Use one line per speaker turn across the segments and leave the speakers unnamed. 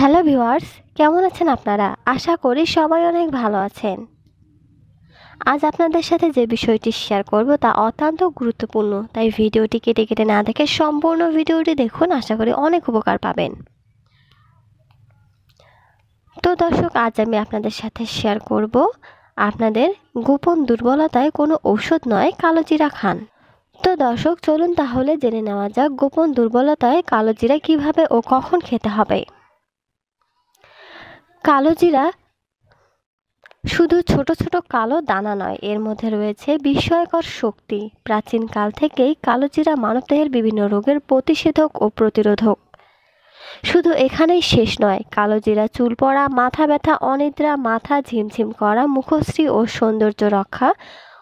Hello viewers, কেমন আছেন আপনারা? আশা করি সবাই অনেক ভালো আছেন। আজ আপনাদের সাথে যে বিষয়টি শেয়ার করব তা অত্যন্ত গুরুত্বপূর্ণ, তাই ভিডিওটি কেটে কেটে না দেখে সম্পূর্ণ ভিডিওটি দেখুন, আশা করি অনেক উপকার পাবেন। তো দর্শক, আজ আমি আপনাদের সাথে শেয়ার করব আপনাদের গোপন দুর্বলতায় কোনো ঔষধ নয়, কালোজিরা খান। তো দর্শক, চলুন তাহলে জেনে নেওয়া যাক গোপন দুর্বলতায় কালোজিরা কীভাবে ও কখন খেতে হবে। কালো জিরা শুধু ছোট ছোট কালো দানা নয়, এর মধ্যে রয়েছে বিস্ময়কর শক্তি। প্রাচীনকাল থেকেই কালো জিরা মানবদেহের বিভিন্ন রোগের প্রতিষেধক ও প্রতিরোধক। শুধু এখানেই শেষ নয়, কালো জিরা চুল পড়া, মাথা ব্যথা, অনিদ্রা, মাথা ঝিমঝিম করা, মুখশ্রী ও সৌন্দর্য রক্ষা,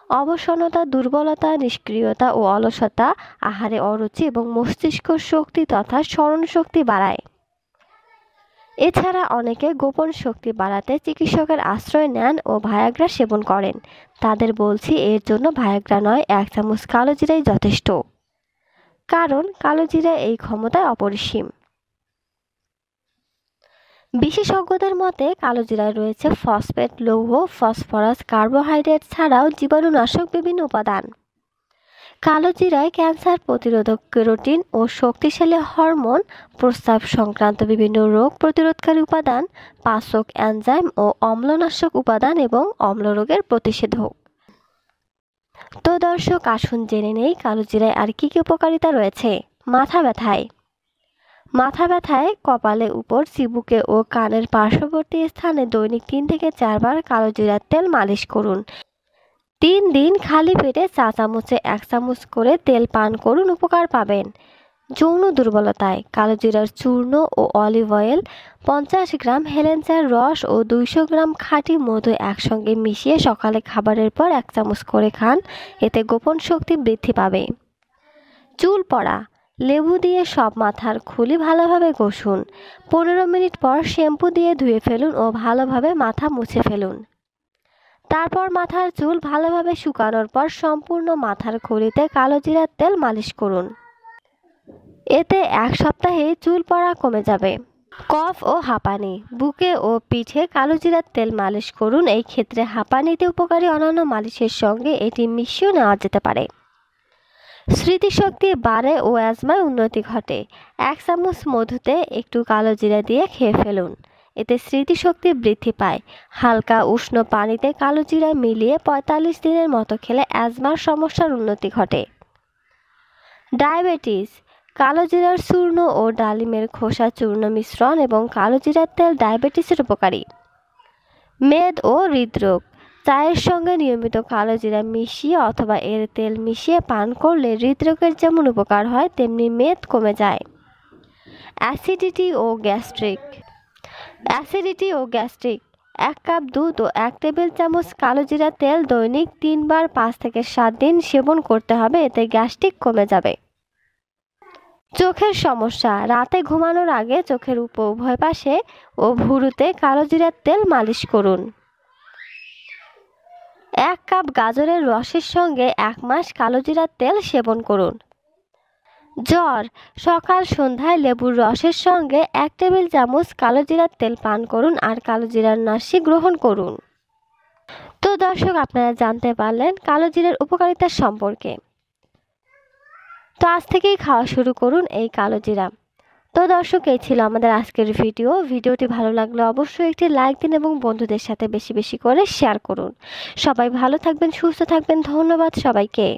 অবসন্নতা, দুর্বলতা, নিষ্ক্রিয়তা ও অলসতা, আহারে অরুচি এবং মস্তিষ্ক শক্তি তথা স্মরণ শক্তি বাড়ায়। এছাড়া অনেকে গোপন শক্তি বাড়াতে চিকিৎসকের আশ্রয় নেন ও ভায়াগ্রা সেবন করেন। তাদের বলছি এর জন্য ভায়াগ্রা নয়, এক চামচ কালো জিরাই যথেষ্ট। কারণ কালো জিরা এই ক্ষমতায় অপরিসীম। বিশেষজ্ঞদের মতে কালো জিরায় রয়েছে ফসফেট, লৌহ, ফসফরাস, কার্বোহাইড্রেট ছাড়াও জীবাণুনাশক বিভিন্ন উপাদান। কালো জিরায় ক্যান্সার প্রতিরোধক কেরোটিন ও শক্তিশালী হরমোন প্রস্রাব সংক্রান্ত বিভিন্ন রোগ প্রতিরোধকারী উপাদান, পাচক অ্যানজাইম ও অম্লনাশক উপাদান এবং অম্লরোগের প্রতিষেধক। তো দর্শক, আসুন জেনে নেই কালো জিরায় আর কী কী উপকারিতা রয়েছে। মাথা ব্যথায়। মাথা ব্যথায় কপালে উপর, চিবুকে ও কানের পার্শ্ববর্তী স্থানে দৈনিক তিন থেকে চারবার কালো জিরার তেল মালিশ করুন। তিন দিন খালি পেটে চা চামচে এক চামচ করে তেল পান করুন, উপকার পাবেন। যৌন দুর্বলতায় কালো জিরার চূর্ণ ও অলিভ অয়েল, পঞ্চাশ গ্রাম হেলেঞ্চার রস ও দুইশো গ্রাম খাঁটি মধু একসঙ্গে মিশিয়ে সকালে খাবারের পর এক চামচ করে খান, এতে গোপন শক্তি বৃদ্ধি পাবে। চুল পড়া, লেবু দিয়ে সব মাথার খুলি ভালোভাবে ঘষুন। পনেরো মিনিট পর শ্যাম্পু দিয়ে ধুয়ে ফেলুন ও ভালোভাবে মাথা মুছে ফেলুন। তারপর মাথার চুল ভালোভাবে শুকানোর পর সম্পূর্ণ মাথার খড়িতে কালো জিরার তেল মালিশ করুন। এতে এক সপ্তাহে চুল পড়া কমে যাবে। কফ ও হাঁপানি, বুকে ও পিঠে কালো জিরার তেল মালিশ করুন। এই ক্ষেত্রে হাঁপানিতে উপকারী অন্যান্য মালিশের সঙ্গে এটি মিশিয়েও নেওয়া যেতে পারে। স্মৃতিশক্তি বাড়ে ও অ্যাজমায় উন্নতি ঘটে। এক চামচ মধুতে একটু কালো জিরা দিয়ে খেয়ে ফেলুন। এতে স্মৃতিশক্তি বৃদ্ধি পায়। হালকা উষ্ণ পানিতে কালো জিরা মিলিয়ে পঁয়তাল্লিশ দিনের মতো খেলে অ্যাজমার সমস্যার উন্নতি ঘটে। ডায়াবেটিস, কালো জিরার চূর্ণ ও ডালিমের খোসা চূর্ণ মিশ্রণ এবং কালো জিরার তেল ডায়াবেটিসের উপকারী। মেদ ও হৃদরোগ, চায়ের সঙ্গে নিয়মিত কালো জিরা মিশিয়ে অথবা এর তেল মিশিয়ে পান করলে হৃদরোগের যেমন উপকার হয়, তেমনি মেদ কমে যায়। অ্যাসিডিটি ও গ্যাস্ট্রিক অ্যাসিডিটি ও গ্যাস্ট্রিক। এক কাপ দুধ ও এক টেবিল চামচ কালো জিরা তেল দৈনিক তিনবার পাঁচ থেকে সাত দিন সেবন করতে হবে, এতে গ্যাস্ট্রিক কমে যাবে। চোখের সমস্যা, রাতে ঘুমানোর আগে চোখের উপ উভয় পাশে ও ভুরুতে কালো জিরার তেল মালিশ করুন। এক কাপ গাজরের রসের সঙ্গে এক মাস কালো জিরার তেল সেবন করুন। জ্বর। সকাল সন্ধ্যায় লেবুর রসের সঙ্গে এক টেবিল চামচ কালো জিরার তেল পান করুন আর কালো জিরার নাশি গ্রহণ করুন। তো দর্শক, আপনারা জানতে পারলেন কালো জিরার উপকারিতা সম্পর্কে। তো আজ থেকেই খাওয়া শুরু করুন এই কালো জিরা। তো দর্শক, এই ছিল আমাদের আজকের ভিডিও। ভিডিওটি ভালো লাগলে অবশ্যই একটি লাইক দিন এবং বন্ধুদের সাথে বেশি বেশি করে শেয়ার করুন। সবাই ভালো থাকবেন, সুস্থ থাকবেন। ধন্যবাদ সবাইকে।